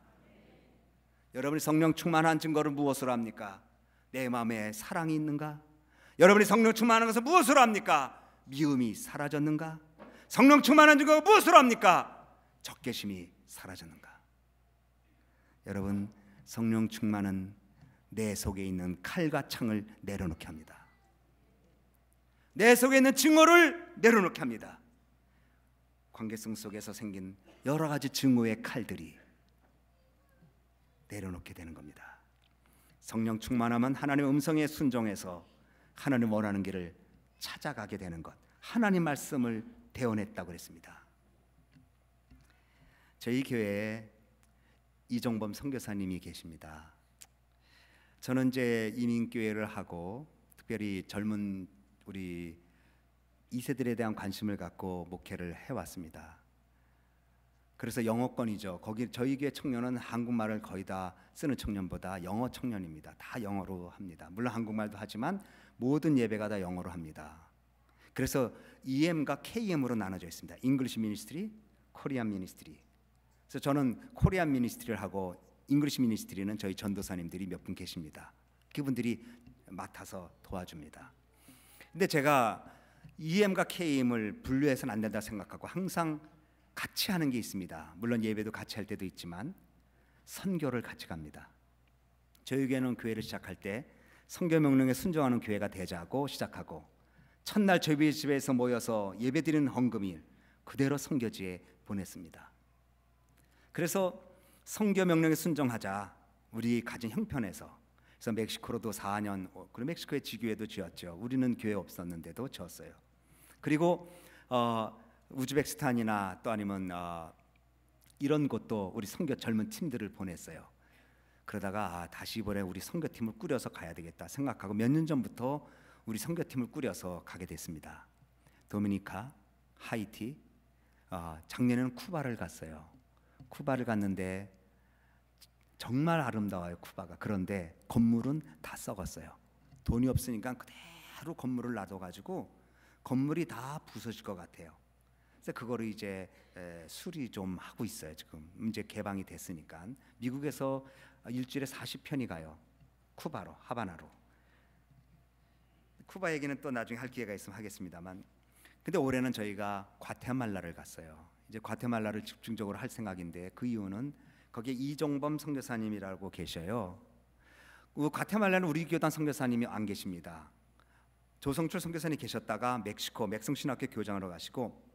여러분이 성령 충만한 증거를 무엇으로 합니까? 내 마음에 사랑이 있는가? 여러분이 성령 충만한 것을 무엇으로 합니까? 미움이 사라졌는가? 성령 충만한 증거가 무엇으로 합니까? 적개심이 사라졌는가? 여러분 성령 충만은 내 속에 있는 칼과 창을 내려놓게 합니다. 내 속에 있는 증오를 내려놓게 합니다. 관계성 속에서 생긴 여러 가지 증오의 칼들이 내려놓게 되는 겁니다. 성령 충만하면 하나님의 음성에 순종해서 하나님 원하는 길을 찾아가게 되는 것. 하나님 말씀을 대언했다고 그랬습니다. 저희 교회에 이종범 선교사님이 계십니다. 저는 이제 이민교회를 하고 특별히 젊은 우리 2세들에 대한 관심을 갖고 목회를 해왔습니다. 그래서 영어권이죠. 거기 저희 교회 청년은 한국말을 거의 다 쓰는 청년보다 영어 청년입니다. 다 영어로 합니다. 물론 한국말도 하지만 모든 예배가 다 영어로 합니다. 그래서 EM과 KM으로 나눠져 있습니다. English Ministry, Korean Ministry. 그래서 저는 Korean Ministry를 하고 English Ministry는 저희 전도사님들이 몇 분 계십니다. 그분들이 맡아서 도와줍니다. 근데 제가 EM과 KM을 분류해서는 안 된다 생각하고 항상 같이 하는 게 있습니다. 물론 예배도 같이 할 때도 있지만 선교를 같이 갑니다. 저희 교회는 교회를 시작할 때 선교 명령에 순종하는 교회가 되자고 시작하고 첫날 저희 집에서 모여서 예배드리는 헌금일 그대로 선교지에 보냈습니다. 그래서 선교 명령에 순종하자 우리 가진 형편에서 그래서 멕시코로도 4년 그리고 멕시코의 지교회도 지었죠. 우리는 교회 없었는데도 지었어요. 그리고 어, 우즈베키스탄이나 또 아니면 어, 이런 곳도 우리 선교 젊은 팀들을 보냈어요. 그러다가 아, 다시 이번에 우리 선교팀을 꾸려서 가야 되겠다 생각하고 몇 년 전부터 우리 선교팀을 꾸려서 가게 됐습니다. 도미니카, 하이티, 어, 작년에는 쿠바를 갔어요. 쿠바를 갔는데 정말 아름다워요 쿠바가. 그런데 건물은 다 썩었어요. 돈이 없으니까 그대로 건물을 놔둬가지고 건물이 다 부서질 것 같아요. 그래서 그거를 이제 수리 좀 하고 있어요. 지금 이제 개방이 됐으니까 미국에서 일주일에 40편이 가요. 쿠바로 하바나로. 쿠바 얘기는 또 나중에 할 기회가 있으면 하겠습니다만. 근데 올해는 저희가 과테말라를 갔어요. 이제 과테말라를 집중적으로 할 생각인데 그 이유는 거기에 이종범 선교사님이라고 계셔요. 그 과테말라는 우리 교단 선교사님이 안 계십니다. 조성철 선교사님 계셨다가 멕시코 맥성신학교 교장으로 가시고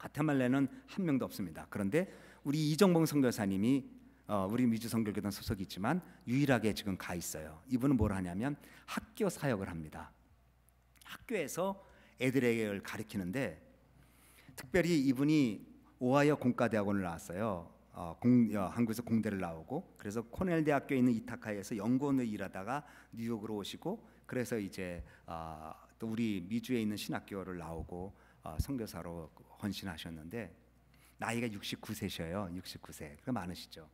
과테말라는 한 명도 없습니다. 그런데 우리 이정봉 선교사님이 어, 우리 미주 선교교단 소속이 있지만 유일하게 지금 가 있어요. 이분은 뭘 하냐면 학교 사역을 합니다. 학교에서 애들에게 가르치는데 특별히 이분이 오하이오 공과대학원을 나왔어요. 어, 공, 어, 한국에서 공대를 나오고 그래서 코넬 대학교에 있는 이타카에서 연구원으로 일하다가 뉴욕으로 오시고 그래서 이제 어, 또 우리 미주에 있는 신학교를 나오고 어, 선교사로 헌신하셨는데 나이가 69세셔요. 69세. 그 많으시죠.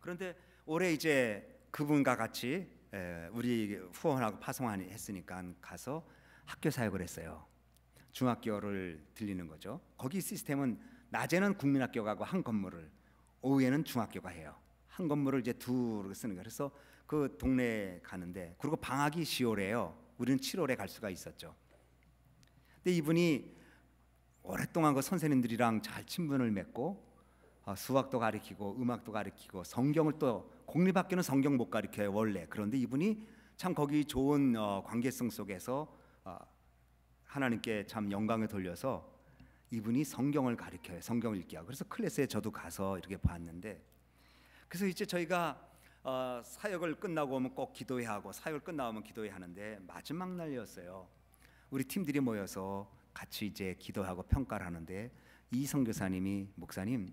그런데 올해 이제 그분과 같이 에, 우리 후원하고 파송하니 했으니까 가서 학교 사역을 했어요. 중학교를 들리는 거죠. 거기 시스템은 낮에는 국민학교 가고 한 건물을 오후에는 중학교가 해요. 한 건물을 이제 두로 쓰는 거예요. 그래서 그 동네에 가는데 그리고 방학이 10월에요. 우리는 7월에 갈 수가 있었죠. 근데 이분이 오랫동안 그 선생님들이랑 잘 친분을 맺고 어, 수학도 가르치고 음악도 가르치고 성경을 또 공립학교는 성경 못 가르쳐요 원래. 그런데 이분이 참 거기 좋은 어, 관계성 속에서 어, 하나님께 참 영광을 돌려서 이분이 성경을 가르쳐요 성경을 읽게 하고 그래서 클래스에 저도 가서 이렇게 봤는데 그래서 이제 저희가 어, 사역을 끝나고 오면 꼭 기도해야 하고 사역을 끝나오면 기도해야 하는데 마지막 날이었어요. 우리 팀들이 모여서 같이 이제 기도하고 평가를 하는데 이 선교사님이 목사님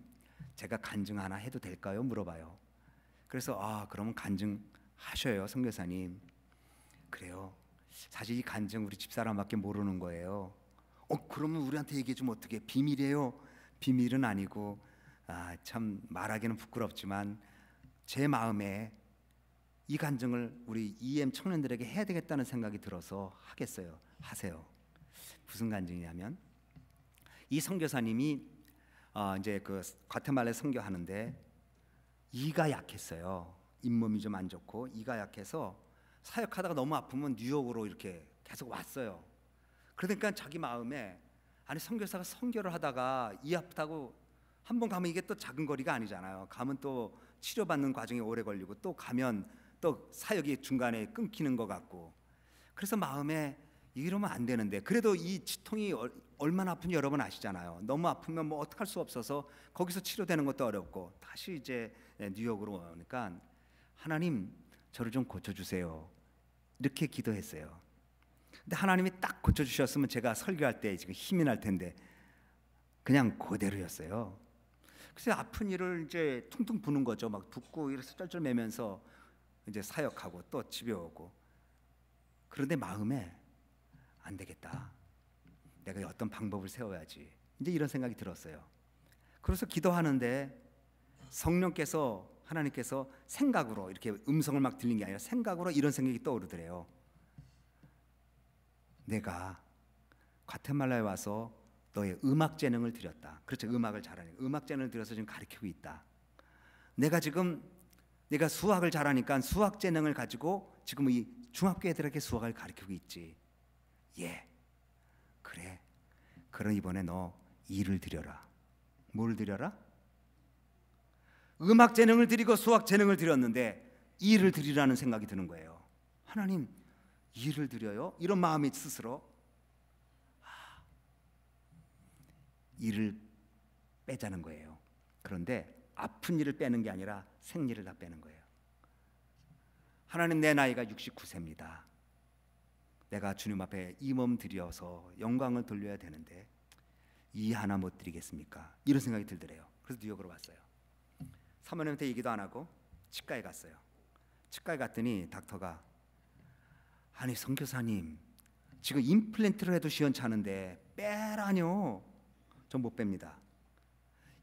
제가 간증 하나 해도 될까요? 물어봐요. 그래서 아 그러면 간증 하셔요 선교사님. 그래요. 사실 이 간증 우리 집사람밖에 모르는 거예요. 어 그러면 우리한테 얘기해 주면 어떻게 비밀이에요? 비밀은 아니고 아 참 말하기는 부끄럽지만 제 마음에 이 간증을 우리 EM 청년들에게 해야 되겠다는 생각이 들어서 하겠어요. 하세요. 무슨 간증이냐면 이 선교사님이 어, 이제 그 과테말라 선교하는데 이가 약했어요. 잇몸이 좀 안 좋고 이가 약해서 사역하다가 너무 아프면 뉴욕으로 이렇게 계속 왔어요. 그러니까 자기 마음에 아니 선교사가 선교를 하다가 이 아프다고 한 번 가면 이게 또 작은 거리가 아니잖아요. 가면 또 치료받는 과정이 오래 걸리고 또 가면 또 사역이 중간에 끊기는 것 같고 그래서 마음에 이러면 안 되는데 그래도 이 치통이 얼마나 아픈지 여러분 아시잖아요. 너무 아프면 뭐 어떡할 수 없어서 거기서 치료되는 것도 어렵고 다시 이제 뉴욕으로 오니까 하나님 저를 좀 고쳐 주세요. 이렇게 기도했어요. 근데 하나님이 딱 고쳐 주셨으면 제가 설교할 때 지금 힘이 날 텐데 그냥 그대로였어요. 그래서 아픈 일을 이제 퉁퉁 부는 거죠. 막 붓고 이래서 쩔쩔매면서 이제 사역하고 또 집에 오고 그런데 마음에 안 되겠다. 내가 어떤 방법을 세워야지. 이제 이런 생각이 들었어요. 그래서 기도하는데 성령께서 하나님께서 생각으로 이렇게 음성을 막 들린 게 아니라 생각으로 이런 생각이 떠오르더래요. 내가 과테말라에 와서 너의 음악 재능을 들였다. 그렇죠. 음악을 잘하니 음악 재능을 들여서 지금 가르치고 있다. 내가 지금 내가 수학을 잘하니까 수학 재능을 가지고 지금 이 중학교 애들에게 수학을 가르치고 있지. 예. 그래. 그럼 이번에 너 일을 드려라. 뭘 드려라? 음악 재능을 드리고 수학 재능을 드렸는데 일을 드리라는 생각이 드는 거예요. 하나님, 일을 드려요? 이런 마음이 스스로 아, 일을 빼자는 거예요. 그런데 아픈 일을 빼는 게 아니라 생리를 다 빼는 거예요. 하나님 내 나이가 69세입니다. 내가 주님 앞에 이몸 드려서 영광을 돌려야 되는데 이 하나 못 드리겠습니까? 이런 생각이 들더래요. 그래서 뉴욕으로 왔어요. 사모님한테 얘기도 안 하고 치과에 갔어요. 치과에 갔더니 닥터가 아니 선교사님 지금 임플란트를 해도 시원찮은데 빼라뇨. 전 못 뺍니다.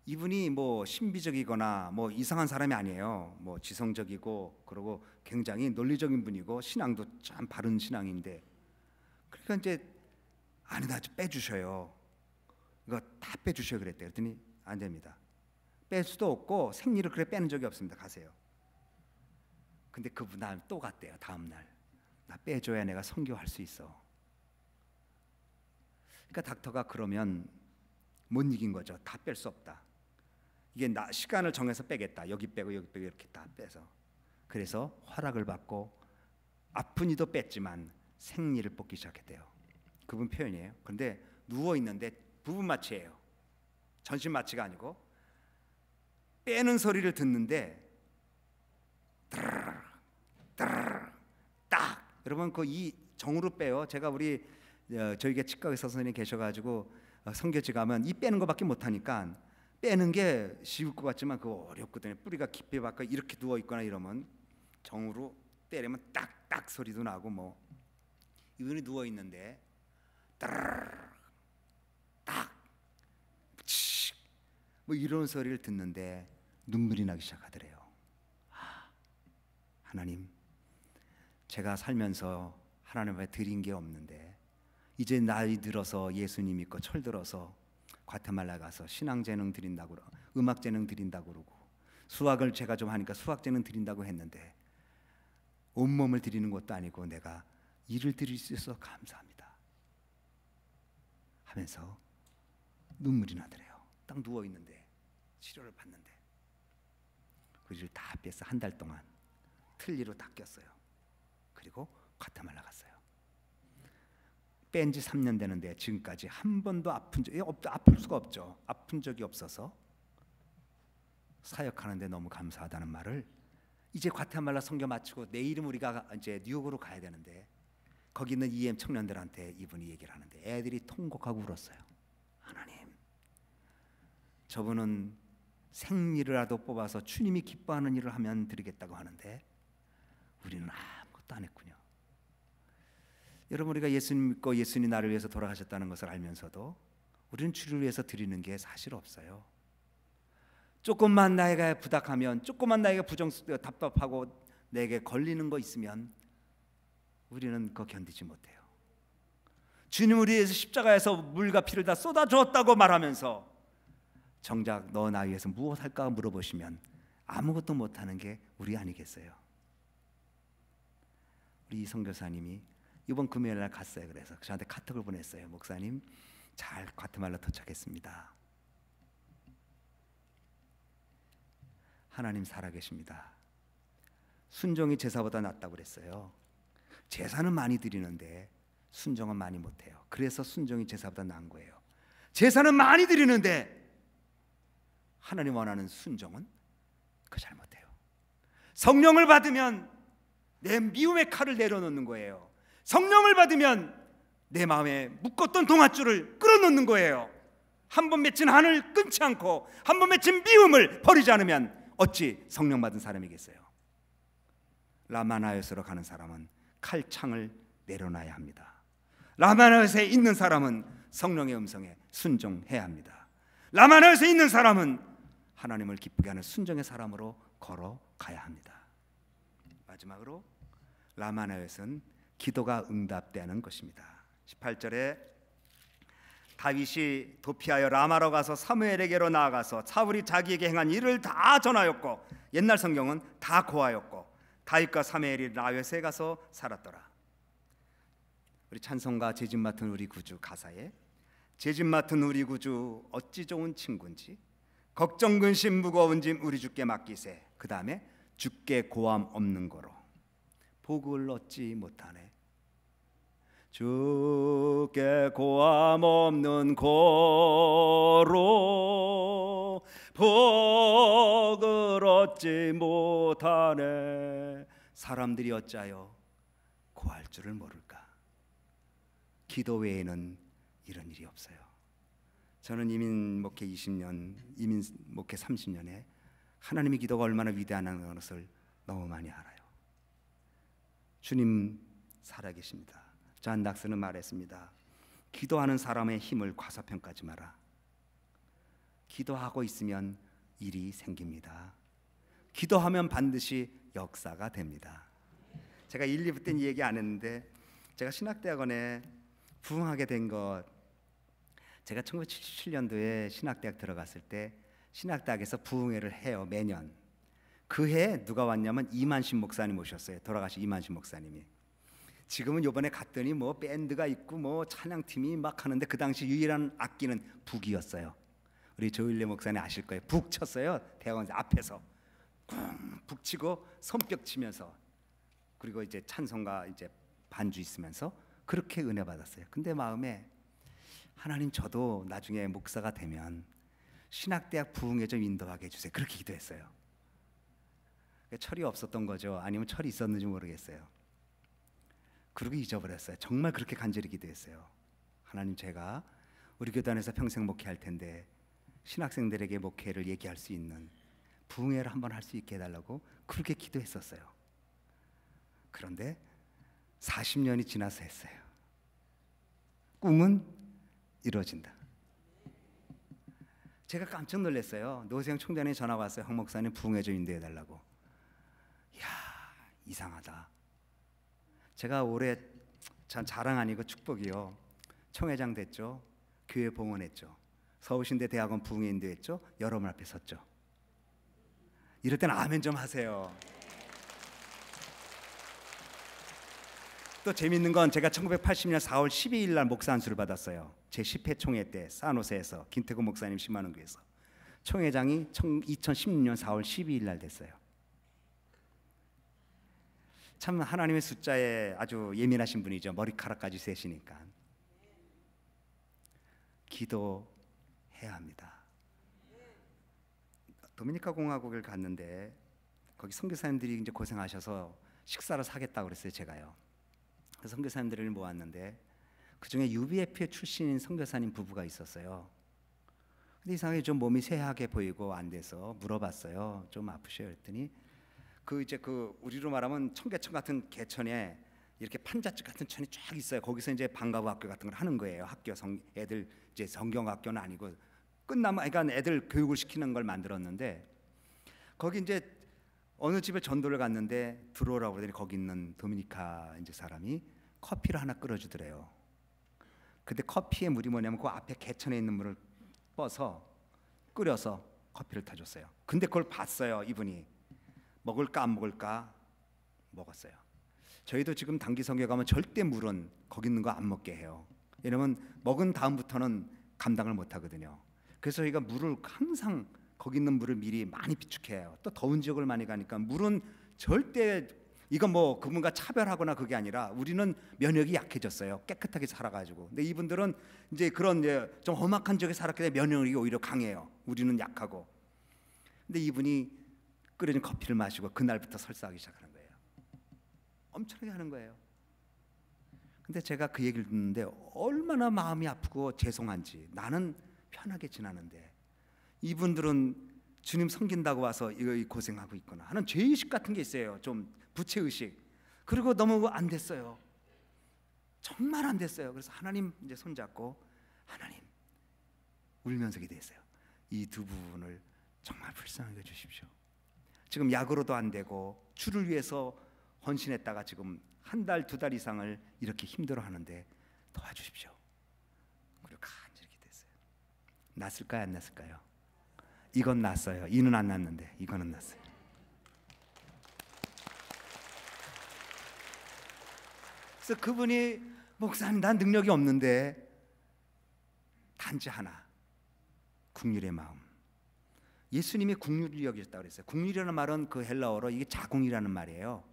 이분이 뭐 신비적이거나 뭐 이상한 사람이 아니에요. 뭐 지성적이고 그리고 굉장히 논리적인 분이고 신앙도 참 바른 신앙인데 그러니까 이제 아니다 좀 빼주셔요. 이거 다 빼주셔 그랬대. 그랬더니 안 됩니다. 뺄 수도 없고 생리를 그래 빼는 적이 없습니다. 가세요. 근데 그분 날또 갔대요. 다음 날. 나 빼줘야 내가 선교할 수 있어. 그러니까 닥터가 그러면 못 이긴 거죠. 다 뺄 수 없다. 이게 나 시간을 정해서 빼겠다. 여기 빼고 여기 빼고 이렇게 다 빼서. 그래서 허락을 받고 아픈 이도 뺐지만 생리를 뽑기 시작했대요. 그분 표현이에요. 그런데 누워 있는데 부분 마취예요. 전신 마취가 아니고 빼는 소리를 듣는데 딱 여러분 그 이 정으로 빼요. 제가 우리 어, 저희가 치과 의사 선생님 계셔가지고 어, 성교지 가면 이 빼는 것밖에 못 하니까 빼는 게 쉬울 것 같지만 그거 어렵거든요. 뿌리가 깊이 박혀 이렇게 누워 있거나 이러면 정으로 때리면 딱딱 소리도 나고 뭐 이분이 누워 있는데 딱뭐 이런 소리를 듣는데 눈물이 나기 시작하더래요. 아, 하나님, 제가 살면서 하나님 앞에 드린 게 없는데 이제 나이 들어서 예수님 믿고 철들어서 과테말라 가서 신앙 재능 드린다고 음악 재능 드린다고 그러고 수학을 제가 좀 하니까 수학 재능 드린다고 했는데 온몸을 드리는 것도 아니고 내가 일을 드릴 수 있어서 감사합니다. 하면서 눈물이 나더래요. 딱 누워 있는데 치료를 받는데 그 일을 다 뺐어 한달 동안 틀니로 다 꼈어요. 그리고 과테말라 갔어요. 뺀 지 3년 되는데 지금까지 한 번도 아픈 적이 없 아플 수가 없죠. 아픈 적이 없어서 사역하는데 너무 감사하다는 말을 이제 과테말라 선교 마치고 내일은 우리가 이제 뉴욕으로 가야 되는데 거기 있는 EM 청년들한테 이분이 얘기를 하는데 애들이 통곡하고 울었어요. 하나님, 저분은 생리라도 뽑아서 주님이 기뻐하는 일을 하면 드리겠다고 하는데 우리는 아무것도 안 했군요. 여러분 우리가 예수님 믿고 예수님 나를 위해서 돌아가셨다는 것을 알면서도 우리는 주를 위해서 드리는 게 사실 없어요. 조금만 나에게 부탁하면 조금만 나에게 부정 답답하고 내게 걸리는 거 있으면 우리는 그거 견디지 못해요. 주님 우리 위해서 십자가에서 물과 피를 다 쏟아 주었다고 말하면서 정작 너 나 위해서 무엇 할까 물어보시면 아무것도 못하는 게 우리 아니겠어요. 우리 이 성교사님이 이번 금요일 날 갔어요. 그래서 저한테 카톡을 보냈어요. 목사님 잘 과테말라 도착했습니다. 하나님 살아계십니다. 순종이 제사보다 낫다고 그랬어요. 제사는 많이 드리는데 순종은 많이 못해요. 그래서 순종이 제사보다 나은 거예요. 제사는 많이 드리는데 하나님 원하는 순종은 그 잘못해요. 성령을 받으면 내 미움의 칼을 내려놓는 거예요. 성령을 받으면 내 마음에 묶었던 동아줄을 끌어놓는 거예요. 한 번 맺힌 한을 끊지 않고 한 번 맺힌 미움을 버리지 않으면 어찌 성령 받은 사람이겠어요? 라마나요스로 가는 사람은 칼창을 내려놔야 합니다. 라마나요스에 있는 사람은 성령의 음성에 순종해야 합니다. 라마나요스에 있는 사람은 하나님을 기쁘게 하는 순종의 사람으로 걸어가야 합니다. 마지막으로 라마나요스는 기도가 응답되는 것입니다. 18절에 다윗이 도피하여 라마로 가서 사무엘에게로 나아가서 사울이 자기에게 행한 일을 다 전하였고 옛날 성경은 다 고하였고 다윗과 사무엘이 라웨스에 가서 살았더라. 우리 찬송가 제집 맡은 우리 구주 가사에 제집 맡은 우리 구주 어찌 좋은 친구인지 걱정 근심 무거운 짐 우리 주께 맡기세. 그 다음에 주께 고함 없는 거로 복을 얻지 못하네. 주께 고함 없는 거로 복을 얻지 못하네. 사람들이 어짜요 고할 줄을 모를까? 기도 외에는 이런 일이 없어요. 저는 이민 목회 20년, 이민 목회 30년에 하나님의 기도가 얼마나 위대하다는 것을 너무 많이 알아요. 주님 살아계십니다. 잔 낙스는 말했습니다. 기도하는 사람의 힘을 과소평가하지 마라. 기도하고 있으면 일이 생깁니다. 기도하면 반드시 역사가 됩니다. 제가 1, 2부 때는 얘기 안 했는데 제가 신학대학원에 부흥하게 된 것 제가 1977년도에 신학대학 들어갔을 때 신학대학에서 부흥회를 해요 매년 그해 누가 왔냐면 이만신 목사님 오셨어요 돌아가신 이만신 목사님이 지금은 요번에 갔더니 뭐 밴드가 있고 뭐 찬양팀이 막 하는데 그 당시 유일한 악기는 북이었어요 우리 조일래 목사님 아실 거예요 북 쳤어요 대학원 앞에서 쿵북 치고 손뼉 치면서 그리고 이제 찬송가 이제 반주 있으면서 그렇게 은혜 받았어요 근데 마음에 하나님 저도 나중에 목사가 되면 신학대학 부흥에 좀 인도하게 해주세요. 그렇게 기도했어요. 철이 없었던 거죠. 아니면 철이 있었는지 모르겠어요. 그리고 잊어버렸어요. 정말 그렇게 간절히 기도했어요. 하나님 제가 우리 교단에서 평생 목회할 텐데 신학생들에게 목회를 얘기할 수 있는 부흥회를 한번 할 수 있게 해달라고 그렇게 기도했었어요. 그런데 40년이 지나서 했어요. 꿈은 이루어진다. 제가 깜짝 놀랐어요. 노세영 총장이 전화 왔어요. 황 목사님 부흥회 좀 인도해 달라고. 이야 이상하다. 제가 올해 참 자랑 아니고 축복이요. 총회장 됐죠. 교회 봉헌했죠. 서울신대 대학원 부흥회 인도했죠. 여러분 앞에 섰죠. 이럴 때는 아멘 좀 하세요. 또 재밌는 건 제가 1980년 4월 12일 날 목사 안수를 받았어요. 제 10회 총회 때 사노세에서 김태구 목사님 10만 원 교회에서 총회장이 2016년 4월 12일 날 됐어요. 참 하나님의 숫자에 아주 예민하신 분이죠. 머리카락까지 세시니까. 기도 해야 합니다. 도미니카 공화국을 갔는데 거기 선교사님들이 이제 고생하셔서 식사를 사겠다고 그랬어요, 제가요. 그 선교사님들을 모았는데 그 중에 UBF 출신인 선교사님 부부가 있었어요. 근데 이상하게 좀 몸이 쇠하게 보이고 안 돼서 물어봤어요. 좀 아프셔요. 했더니 그 이제 그 우리로 말하면 청계천 같은 개천에 이렇게 판자집 같은 천이 쫙 있어요. 거기서 이제 방과후 학교 같은 걸 하는 거예요. 학교 성 애들 이제 성경 학교는 아니고 끝나면 그러니까 애들 교육을 시키는 걸 만들었는데 거기 이제 어느 집에 전도를 갔는데 들어오라고 그러더니 거기 있는 도미니카 이제 사람이 커피를 하나 끓여주더래요. 근데 커피의 물이 뭐냐면 그 앞에 개천에 있는 물을 뻗어서 끓여서 커피를 타줬어요. 근데 그걸 봤어요 이분이 먹을까 안 먹을까 먹었어요. 저희도 지금 단기 성교 가면 절대 물은 거기 있는 거 안 먹게 해요. 왜냐면 먹은 다음부터는 감당을 못 하거든요. 그래서 저희가 물을 항상 거기 있는 물을 미리 많이 비축해요. 또 더운 지역을 많이 가니까 물은 절대 이건 뭐 그분과 차별하거나 그게 아니라 우리는 면역이 약해졌어요. 깨끗하게 살아가지고. 근데 이분들은 이제 그런 이제 좀 험악한 지역에 살았기 때문에 면역이 오히려 강해요. 우리는 약하고. 근데 이분이 끓여진 커피를 마시고 그날부터 설사하기 시작하는 거예요. 엄청나게 하는 거예요. 근데 제가 그 얘기를 듣는데 얼마나 마음이 아프고 죄송한지 나는 편하게 지나는데 이분들은 주님 섬긴다고 와서 이거 고생하고 있거나 하는 죄의식 같은 게 있어요. 좀 부채의식. 그리고 너무 안 됐어요. 정말 안 됐어요. 그래서 하나님 이제 손잡고 하나님 울면서 기도했어요. 이 두 부분을 정말 불쌍하게 주십시오. 지금 약으로도 안 되고 주를 위해서 헌신했다가 지금 한 달, 두 달 이상을 이렇게 힘들어 하는데 도와주십시오. 그리고 간절히 기도했어요. 났을까요? 안 났을까요? 이건 났어요. 이는 안 났는데 이거는 났어요. 그래서 그분이 목사님 난 능력이 없는데 단지 하나 국률의 마음. 예수님이 국률을 여기셨다고 그랬어요. 국률이라는 말은 그 헬라어로 이게 자궁이라는 말이에요.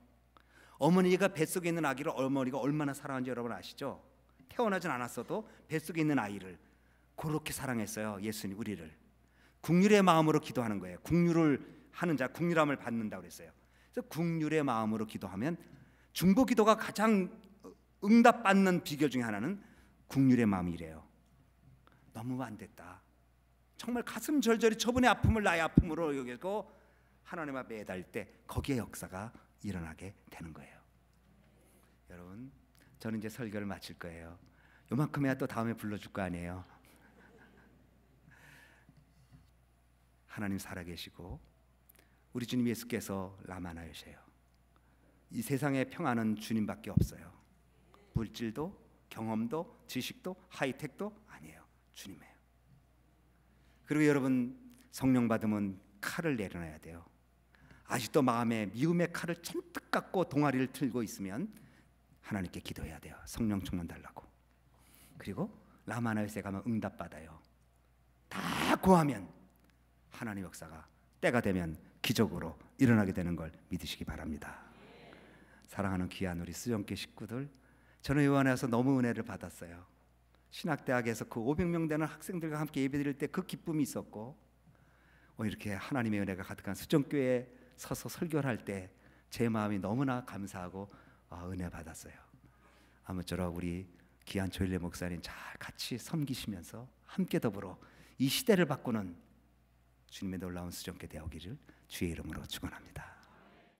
어머니가 뱃속에 있는 아기를 어머니가 얼마나 사랑하는지 여러분 아시죠? 태어나진 않았어도 뱃속에 있는 아이를 그렇게 사랑했어요. 예수님 우리를. 국률의 마음으로 기도하는 거예요. 국률을 하는 자 국률함을 받는다 그랬어요. 그래서 국률의 마음으로 기도하면 중보 기도가 가장 응답받는 비결 중에 하나는 국률의 마음이래요. 너무 안 됐다. 정말 가슴 절절히 저분의 아픔을 나의 아픔으로 여기고 하나님 앞에 매달 때 거기에 역사가 일어나게 되는 거예요. 여러분, 저는 이제 설교를 마칠 거예요. 요만큼이야 또 다음에 불러줄 거 아니에요. 하나님 살아계시고 우리 주님 예수께서 라마나이세요. 이 세상의 평안은 주님밖에 없어요. 물질도 경험도 지식도 하이텍도 아니에요. 주님이에요. 그리고 여러분 성령 받으면 칼을 내려놔야 돼요. 아직도 마음에 미움의 칼을 잔뜩 갖고 동아리를 틀고 있으면 하나님께 기도해야 돼요. 성령 충만 달라고. 그리고 라마나요세 가면 응답 받아요. 다 구하면 하나님 역사가 때가 되면 기적으로 일어나게 되는 걸 믿으시기 바랍니다. 사랑하는 귀한 우리 수정계 식구들, 저는 요한에서 너무 은혜를 받았어요. 신학대학에서 그 500명 되는 학생들과 함께 예배드릴 때 그 기쁨이 있었고, 어, 이렇게 하나님의 은혜가 가득한 수정교회에 서서 설교를 할 때 제 마음이 너무나 감사하고 어, 은혜 받았어요. 아무쪼록 우리 귀한 조일래 목사님 잘 같이 섬기시면서 함께 더불어 이 시대를 바꾸는 주님의 놀라운 수종께 되어기를 주의 이름으로 축원합니다.